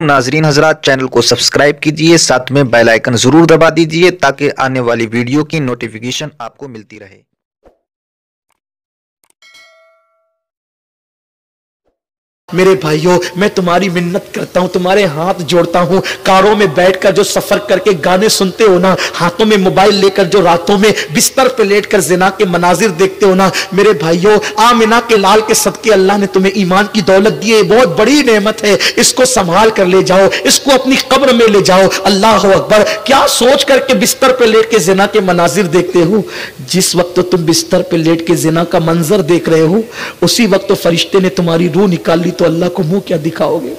ناظرین حضرات، چینل کو سبسکرائب کیجیے، ساتھ میں بیل آئیکن ضرور دبا دیجیے تاکہ آنے والی ویڈیو کی نوٹیفیکیشن آپ کو ملتی رہے۔ میرے بھائیوں میں تمہاری منت کرتا ہوں، تمہارے ہاتھ جوڑتا ہوں۔ کاروں میں بیٹھ کر جو سفر کر کے گانے سنتے ہو نا، ہاتھوں میں موبائل لے کر جو راتوں میں بستر پہ لیٹ کر زنا کے مناظر دیکھتے ہو نا۔ میرے بھائیوں آمنا کے لال کے صدقے اللہ نے تمہیں ایمان کی دولت دی ہے۔ بہت بڑی نعمت ہے۔ اس کو سنبھال کر لے جاؤ، اس کو اپنی قبر میں لے جاؤ۔ اللہ اکبر، کیا سوچ کر کے بستر پہ لیٹ کے زنا کے مناظر دیکھتے ہو؟ جس وقت تم بستر پہ لیٹ کے زنا کا منظر دیکھ رہے ہو، اسی وقت فرشتے نے تمہاری روح نکال لی۔ تو اللہ کو منہ کیا دکھاؤ گے؟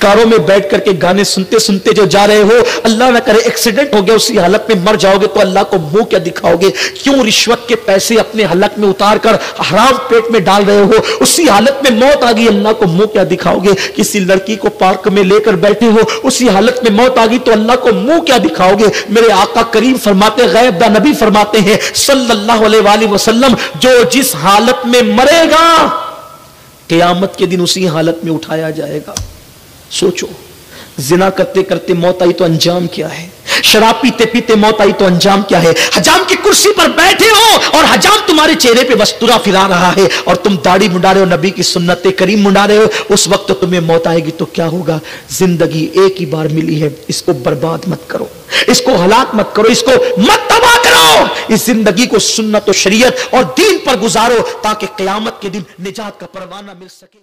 کاروں میں بیٹھ کر کے گانے سنتے سنتے جو جا رہے ہو، اللہ نہ کرے ایکسیڈنٹ ہو گیا، اسی حالت میں مر جاؤ گے تو اللہ کو منہ کیا دکھاؤ گے؟ کیوں رشوت کے پیسے اپنے حلق میں اتار کر حرام پیٹ میں ڈال رہے ہو؟ اسی حالت میں موت آ گئی، اللہ کو منہ کیا دکھاؤ گے؟ کسی لڑکی کو پارک میں لے کر بیٹھے ہو، اسی حالت میں موت آ گئی تو اللہ کو منہ کیا دکھاؤ گے؟ میرے آقا کریم فرماتے، غیب دا نبی فرماتے ہیں، صلی اللہ علیہ وآلہ وسلم، جو جس حالت میں مرے گا قیامت کے دن اسی حالت میں اٹھایا جائے گا۔ سوچو، زنا کرتے کرتے موت آئی تو انجام کیا ہے؟ شراب پیتے پیتے موت آئی تو انجام کیا ہے؟ حجام کی کرسی پر بیٹھے ہو اور حجام تمہارے چہرے پہ وستورا پھرا رہا ہے اور تم داڑھی منڈا رہے ہو، نبی کی سنت کریم منڈا رہے ہو، اس وقت تمہیں موت آئے گی تو کیا ہوگا؟ زندگی ایک ہی بار ملی ہے، اس کو برباد مت کرو۔ اس کو ہلاک مت کرو، اس کو مت تباہ کرو۔ اس زندگی کو سنت و شریعت اور دین پر گزارو تاکہ قیامت کے دن نجات کا پروانہ مل سکے۔